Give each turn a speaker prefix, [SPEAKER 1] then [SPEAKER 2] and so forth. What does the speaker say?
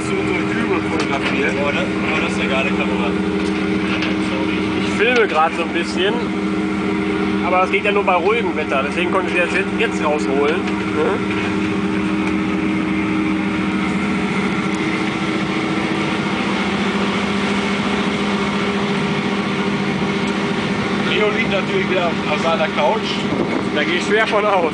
[SPEAKER 1] fotografieren.
[SPEAKER 2] Oh, das, oh, das ist eine geile Kamera.
[SPEAKER 3] Ich filme gerade so ein bisschen. Aber das geht ja nur bei ruhigem Wetter. Deswegen konnte ich das jetzt, jetzt rausholen. Ne?
[SPEAKER 1] Leo liegt natürlich wieder auf, auf seiner Couch.
[SPEAKER 3] Da gehe ich schwer von aus.